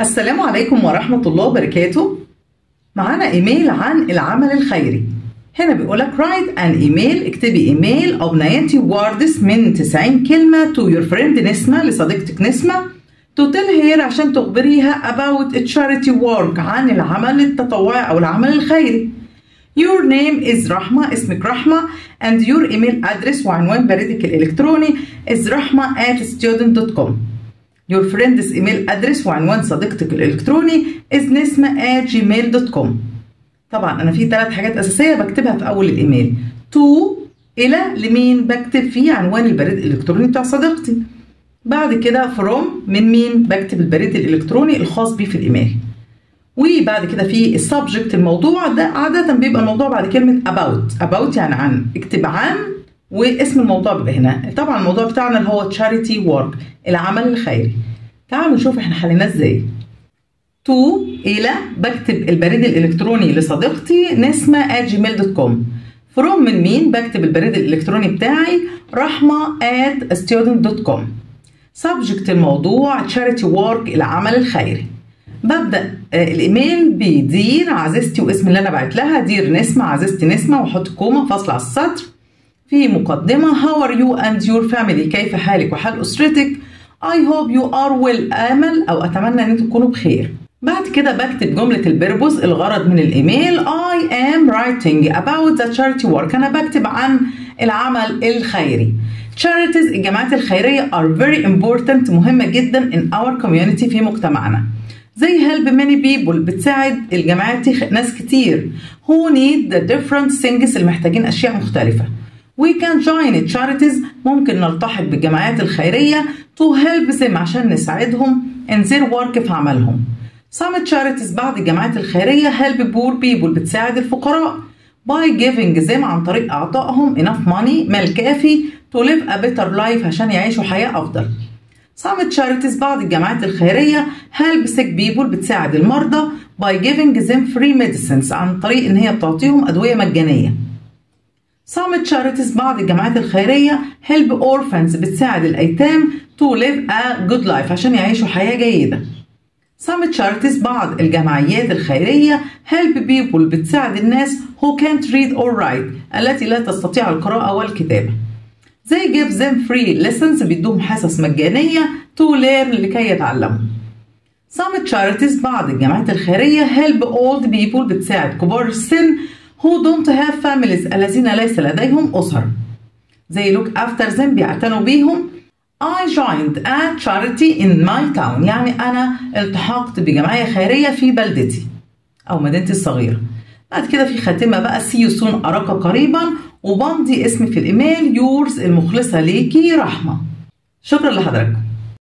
السلام عليكم ورحمة الله وبركاته. معانا إيميل عن العمل الخيري. هنا بيقولك write an email اكتبي ايميل أو بنياتي ووردز من 90 كلمة to your friend نسمة لصديقتك نسمة. to tell her عشان تخبريها about a charity work عن العمل التطوعي أو العمل الخيري. Your name is رحمة اسمك رحمة and your email address وعنوان بريدك الإلكتروني is رحمة at student.com Your friend's email address وعنوان صديقتك الإلكتروني is نسمة at gmail.com طبعا أنا في ثلاث حاجات أساسية بكتبها في أول الإيميل. to إلى لمين بكتب فيه عنوان البريد الإلكتروني بتاع صديقتي. بعد كده from من مين بكتب البريد الإلكتروني الخاص بيه في الإيميل. وبعد كده في ال subject الموضوع ده عادة بيبقى الموضوع بعد كلمة about. about يعني عن اكتب عن واسم الموضوع بيبقى هنا. طبعا الموضوع بتاعنا اللي هو charity work العمل الخيري. تعالوا نشوف إحنا حليناه إزاي. to إلى بكتب البريد الإلكتروني لصديقتي نسمة at gmail.com from من مين بكتب البريد الإلكتروني بتاعي؟ رحمة at student.com subject الموضوع charity work العمل الخيري. ببدأ الإيميل ب Dear عزيزتي واسم اللي أنا بعت لها Dear نسمة عزيزتي نسمة وأحط comma فاصلة على السطر. في مقدمة how are you and your family كيف حالك؟ وحال I hope you are well امل أو أتمنى أن أنتم تكونوا بخير. بعد كده بكتب جملة ال purpose الغرض من الإيميل I am writing about the charity work. أنا بكتب عن العمل الخيري. Charities الجماعات الخيرية are very important. مهمة جدا in our community في مجتمعنا. زي help many people. بتساعد الجماعات ناس كتير. Who need the different things. اللي محتاجين أشياء مختلفة. We can join charities ممكن نلتحق بالجمعيات الخيرية to help them عشان نساعدهم in their work في عملهم. Some charities بعض الجمعيات الخيرية help poor people بتساعد الفقراء by giving them عن طريق إعطائهم enough money مال كافي to live a better life عشان يعيشوا حياة أفضل. Some charities بعض الجمعيات الخيرية help sick people بتساعد المرضى by giving them free medicines عن طريق إن هي بتعطيهم أدوية مجانية. Some charities بعض الجمعيات الخيرية help orphans بتساعد الأيتام to live a good life عشان يعيشوا حياة جيدة. Some charities بعض الجمعيات الخيرية help people بتساعد الناس who can't read or write التي لا تستطيع القراءة والكتابة. They give them free lessons بيدوهم حصص مجانية to learn لكي يتعلموا. Some charities بعض الجمعيات الخيرية help old people بتساعد كبار السن who don't have families الذين ليس لديهم أسر. زي look after them بيعتنوا بيهم. I joined a charity in my town. يعني أنا التحقت بجمعية خيرية في بلدتي أو مدينتي الصغيرة. بعد كده في خاتمة بقى. See you soon. أراك قريبا. وبمضي اسمي في الإيميل. يورز المخلصة ليكي رحمة. شكرا لحضراتكم.